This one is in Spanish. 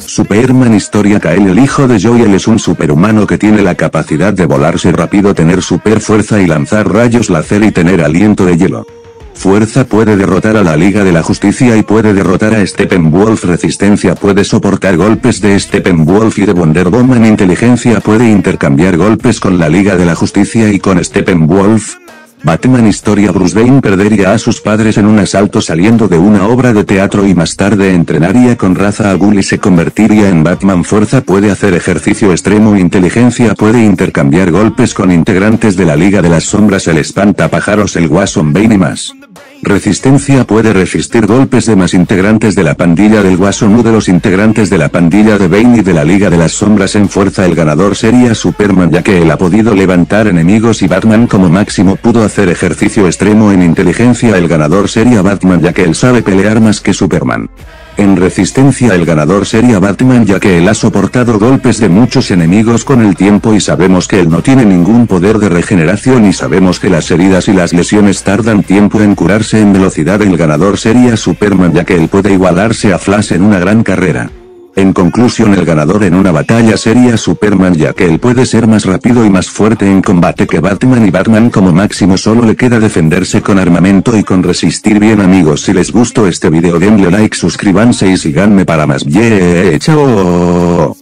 Superman Historia Kael el hijo de Joel es un superhumano que tiene la capacidad de volarse rápido tener super fuerza y lanzar rayos láser y tener aliento de hielo. Fuerza puede derrotar a la Liga de la Justicia y puede derrotar a Steppenwolf. Resistencia puede soportar golpes de Steppenwolf y de Wonder Woman. Inteligencia puede intercambiar golpes con la Liga de la Justicia y con Steppenwolf, Batman Historia Bruce Wayne perdería a sus padres en un asalto saliendo de una obra de teatro y más tarde entrenaría con raza a y se convertiría en Batman Fuerza puede hacer ejercicio extremo Inteligencia puede intercambiar golpes con integrantes de la Liga de las Sombras el Espantapájaros el Watson Bane y más. Resistencia puede resistir golpes de más integrantes de la pandilla del Guasón o de los integrantes de la pandilla de Bane y de la Liga de las Sombras en fuerza el ganador sería Superman ya que él ha podido levantar enemigos y Batman como máximo pudo hacer ejercicio extremo en inteligencia el ganador sería Batman ya que él sabe pelear más que Superman. En resistencia el ganador sería Batman ya que él ha soportado golpes de muchos enemigos con el tiempo y sabemos que él no tiene ningún poder de regeneración y sabemos que las heridas y las lesiones tardan tiempo en curarse en velocidad el ganador sería Superman ya que él puede igualarse a Flash en una gran carrera. En conclusión el ganador en una batalla sería Superman ya que él puede ser más rápido y más fuerte en combate que Batman y Batman como máximo solo le queda defenderse con armamento y con resistir. Bien amigos si les gustó este video denle like suscríbanse y síganme para más. Yeah chao